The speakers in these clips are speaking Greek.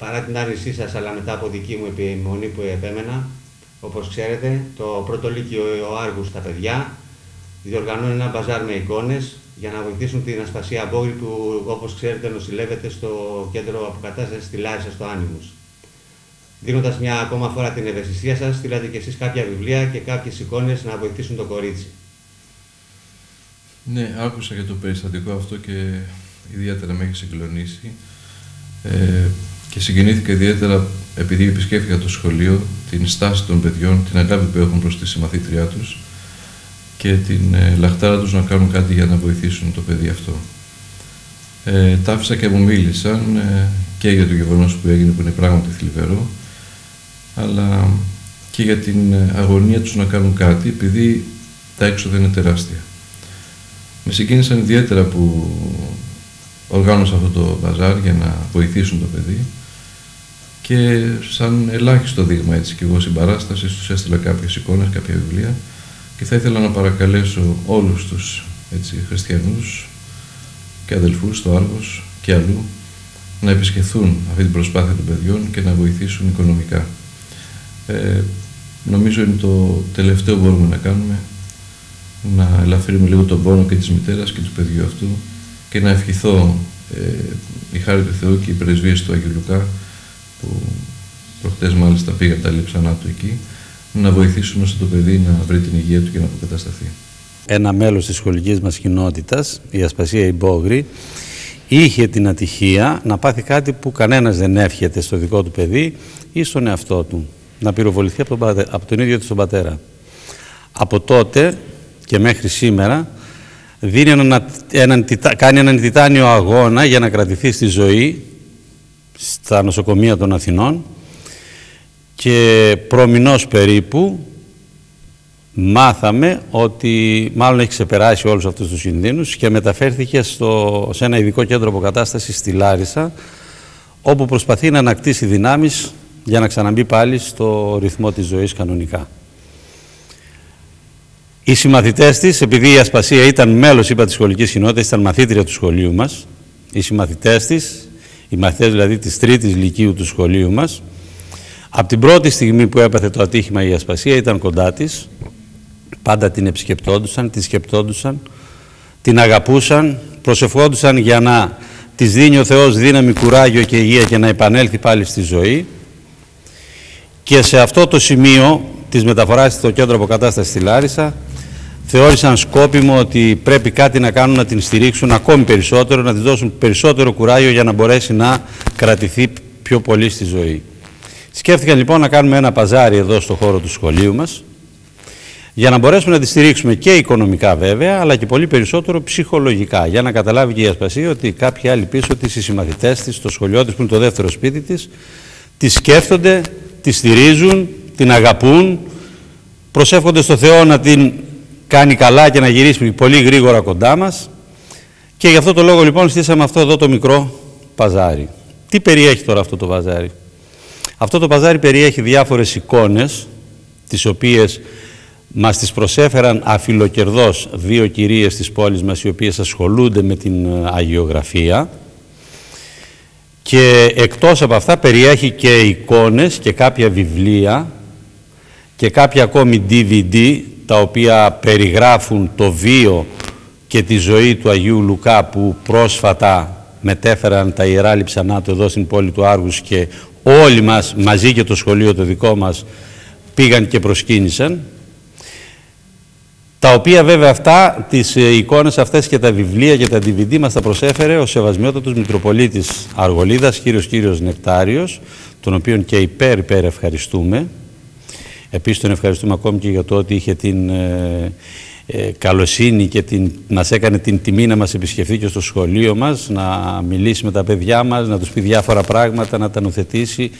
παρά την άρνησή σας, αλλά μετά από δική μου επιμονή που επέμενα, όπως ξέρετε, το πρώτο λύκειο ο Άργους στα παιδιά διοργανώνει ένα μπαζάρ με εικόνες για να βοηθήσουν την Ασπασία Μπόγλη που, όπως ξέρετε, νοσηλεύεται στο κέντρο αποκατάστασης στη Λάρισα, στο Άνιμους. Δίνοντας μια ακόμα φορά την ευαισθησία σας, στείλατε και εσείς κάποια βιβλία και κάποιες εικόνες να βοηθήσουν το κορίτσι. Ναι, άκουσα για το περιστατικό αυτό και ιδιαίτερα με έχει συγκλονίσει. Ε, και συγκινήθηκα ιδιαίτερα επειδή επισκέφθηκα το σχολείο, την στάση των παιδιών, την αγάπη που έχουν προς τη συμμαθήτριά τους και την ε, λαχτάρα τους να κάνουν κάτι για να βοηθήσουν το παιδί αυτό. Ε, τα άφησα και μου μίλησαν ε, και για το γεγονός που έγινε που είναι πράγματι θλιβερό αλλά και για την ε, αγωνία τους να κάνουν κάτι επειδή τα έξοδα είναι τεράστια. Με συγκίνησαν ιδιαίτερα που οργάνωσα αυτό το μπαζάρ για να βοηθήσουν το παιδί και σαν ελάχιστο δείγμα έτσι και εγώ συμπαράστασης τους έστειλα κάποιες εικόνες, κάποια βιβλία και θα ήθελα να παρακαλέσω όλους τους έτσι, χριστιανούς και αδελφούς στο Άργος και αλλού να επισκεφθούν αυτή την προσπάθεια των παιδιών και να βοηθήσουν οικονομικά. Ε, νομίζω είναι το τελευταίο που μπορούμε να κάνουμε να ελαφρύνουμε λίγο τον πόνο και της μητέρας και του παιδιού αυτού και να ευχηθώ ε, η χάρη του Θεού και η πρεσβεία του Αγίου Λουκά που προχτές μάλιστα πήγα τα λείψανά του εκεί να βοηθήσουν ώστε το παιδί να βρει την υγεία του και να αποκατασταθεί. Ένα μέλος της σχολικής μας κοινότητας, η Ασπασία Ιμπόγρη, είχε την ατυχία να πάθει κάτι που κανένας δεν εύχεται στο δικό του παιδί ή στον εαυτό του. Να πυροβοληθεί από τον, από τον ίδιο του τον πατέρα. Από τότε και μέχρι σήμερα δίνει έναν, έναν, κάνει έναν τιτάνιο αγώνα για να κρατηθεί στη ζωή στα νοσοκομεία των Αθηνών και προμηνός περίπου μάθαμε ότι μάλλον έχει ξεπεράσει όλους αυτούς τους κινδύνους και μεταφέρθηκε στο, σε ένα ειδικό κέντρο αποκατάστασης στη Λάρισα όπου προσπαθεί να ανακτήσει δυνάμεις για να ξαναμπεί πάλι στο ρυθμό της ζωής κανονικά. Οι συμμαθητές της, επειδή η Ασπασία ήταν μέλος, είπα, της σχολικής κοινότητας, ήταν μαθήτρια του σχολείου μας, οι συμμαθητές της, οι μαθητές δηλαδή της τρίτης λυκείου του σχολείου μας, από την πρώτη στιγμή που έπαθε το ατύχημα η Ασπασία ήταν κοντά της, πάντα την επισκεπτόντουσαν, τη σκεπτόντουσαν, την αγαπούσαν, προσευχόντουσαν για να της δίνει ο Θεός δύναμη, κουράγιο και υγεία και να επανέλθει πάλι στη ζωή. Και σε αυτό το σημείο της μεταφοράς στο κέντρο αποκατάστασης στη Λάρισα θεώρησαν σκόπιμο ότι πρέπει κάτι να κάνουν να την στηρίξουν ακόμη περισσότερο, να της δώσουν περισσότερο κουράγιο για να μπορέσει να κρατηθεί πιο πολύ στη ζωή. Σκέφτηκαν λοιπόν να κάνουμε ένα παζάρι εδώ στο χώρο του σχολείου μας για να μπορέσουμε να τη στηρίξουμε και οικονομικά βέβαια, αλλά και πολύ περισσότερο ψυχολογικά, για να καταλάβει και η Ασπασία ότι κάποιοι άλλοι πίσω της, οι συμμαθητές της, το σχολείο της που είναι το δεύτερο σπίτι της, τη σκέφτονται, τη στηρίζουν, την αγαπούν, προσεύχονται στο Θεό να την κάνει καλά και να γυρίσει πολύ γρήγορα κοντά μας και γι' αυτό το λόγο λοιπόν στήσαμε αυτό εδώ το μικρό παζάρι. Τι περιέχει τώρα αυτό το παζάρι; Αυτό το παζάρι περιέχει διάφορες εικόνες τις οποίες μας τις προσέφεραν αφιλοκερδός δύο κυρίες της πόλης μας οι οποίες ασχολούνται με την ε, αγιογραφία και εκτός από αυτά περιέχει και εικόνες και κάποια βιβλία και κάποια ακόμη DVD τα οποία περιγράφουν το βίο και τη ζωή του Αγίου Λουκά που πρόσφατα μετέφεραν τα Ιερά Λιψανά του εδώ στην πόλη του Άργους και όλοι μας μαζί και το σχολείο το δικό μας πήγαν και προσκύνησαν τα οποία βέβαια αυτά, τις ε, εικόνες αυτές και τα βιβλία και τα DVD μας τα προσέφερε ο Σεβασμιότατος Μητροπολίτης Αργολίδας, κύριος κύριος Νεκτάριος, τον οποίον και υπέρ υπέρ ευχαριστούμε. Επίσης τον ευχαριστούμε ακόμη και για το ότι είχε την ε, ε, καλοσύνη και την, μας έκανε την τιμή να μας επισκεφθεί και στο σχολείο μας, να μιλήσει με τα παιδιά μας, να τους πει διάφορα πράγματα, να τα νοθετήσει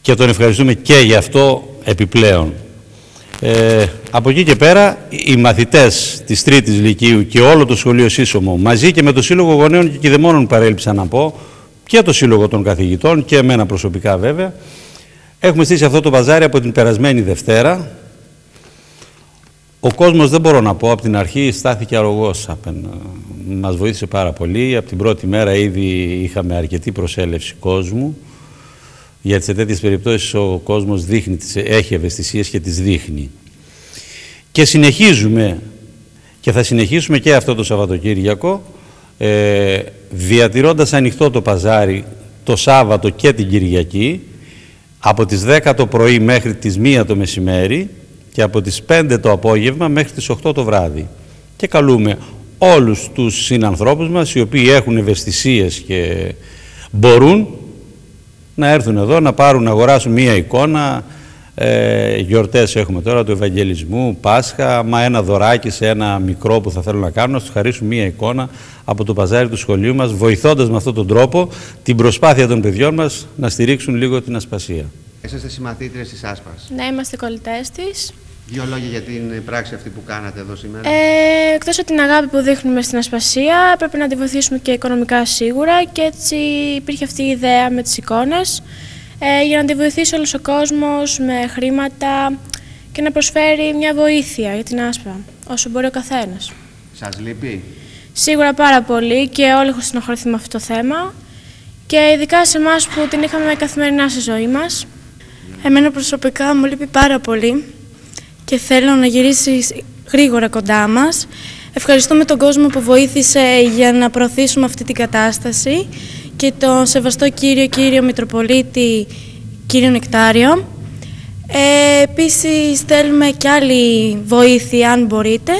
και τον ευχαριστούμε και γι' αυτό επιπλέον. Ε, από εκεί και πέρα οι μαθητές της Τρίτης Λυκείου και όλο το σχολείο Σύσσωμο μαζί και με το Σύλλογο Γονέων και Κηδεμόνων παρέλειψα να πω και το Σύλλογο των Καθηγητών και εμένα προσωπικά βέβαια έχουμε στήσει αυτό το βαζάρι από την περασμένη Δευτέρα Ο κόσμος δεν μπορώ να πω, από την αρχή στάθηκε αρρωγός. Μας βοήθησε πάρα πολύ. Από την πρώτη μέρα ήδη είχαμε αρκετή προσέλευση κόσμου. Γιατί σε τέτοιες περιπτώσεις ο κόσμος δείχνει, έχει ευαισθησίες και τις δείχνει. Και συνεχίζουμε και θα συνεχίσουμε και αυτό το Σαββατοκύριακο ε, διατηρώντας ανοιχτό το παζάρι το Σάββατο και την Κυριακή από τις 10 το πρωί μέχρι τις 1 το μεσημέρι και από τις 5 το απόγευμα μέχρι τις 8 το βράδυ. Και καλούμε όλους τους συνανθρώπους μας οι οποίοι έχουν ευαισθησίες και μπορούν να έρθουν εδώ να πάρουν να αγοράσουν μία εικόνα ε, γιορτές έχουμε τώρα του Ευαγγελισμού, Πάσχα, μα ένα δωράκι σε ένα μικρό που θα θέλουν να κάνουν, να του χαρίσουν μία εικόνα από το παζάρι του σχολείου μας, βοηθώντας με αυτόν τον τρόπο την προσπάθεια των παιδιών μας να στηρίξουν λίγο την ασπασία. Είσαστε συμμαθήτρες της Άσπας. Ναι, είμαστε κολλητές της. Δύο λόγια για την πράξη αυτή που κάνατε εδώ σήμερα. Ε, Εκτός από την αγάπη που δείχνουμε στην ασπασία, πρέπει να τη βοηθήσουμε και οικονομικά σίγουρα και έτσι υπήρχε αυτή η ιδέα με τις εικόνες ε, για να τη βοηθήσει όλος ο κόσμος με χρήματα και να προσφέρει μια βοήθεια για την άσπα, όσο μπορεί ο καθένας. Σας λείπει; Σίγουρα πάρα πολύ και όλοι έχουν συνοχωρηθεί με αυτό το θέμα και ειδικά σε εμάς που την είχαμε καθημερινά στη ζωή μας. Εμένα προσωπικά μου λείπει πάρα πολύ και θέλω να γυρίσει γρήγορα κοντά μας. Ευχαριστούμε τον κόσμο που βοήθησε για να προωθήσουμε αυτή την κατάσταση και τον σεβαστό κύριο κύριο Μητροπολίτη κύριο Νεκτάριο. Ε, επίσης θέλουμε και άλλη βοήθεια αν μπορείτε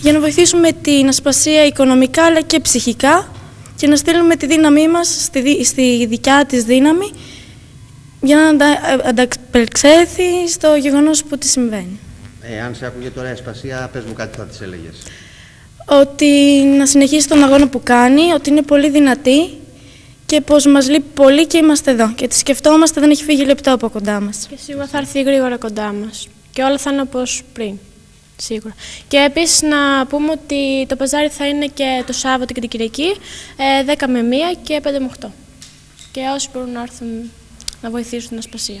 για να βοηθήσουμε την ασπασία οικονομικά αλλά και ψυχικά και να στείλουμε τη δύναμή μας στη, στη δικιά της δύναμη για να ανταπεξέλθει στο γεγονός που της συμβαίνει. Ε, αν σε άκουγε τώρα η ασπασία, πες μου κάτι θα της έλεγες. Ότι να συνεχίσει τον αγώνα που κάνει, ότι είναι πολύ δυνατή και πως μας λείπει πολύ και είμαστε εδώ. Και τη σκεφτόμαστε, δεν έχει φύγει λεπτό από κοντά μας. Και σίγουρα θα έρθει γρήγορα κοντά μας. Και όλα θα είναι όπως πριν. Σίγουρα. Και επίσης να πούμε ότι το παζάρι θα είναι και το Σάββατο και την Κυριακή, 10 ε, με 1 και 5 με 8. Και όσοι μπορούν να έρθουν να βοηθήσουν την ασπασία.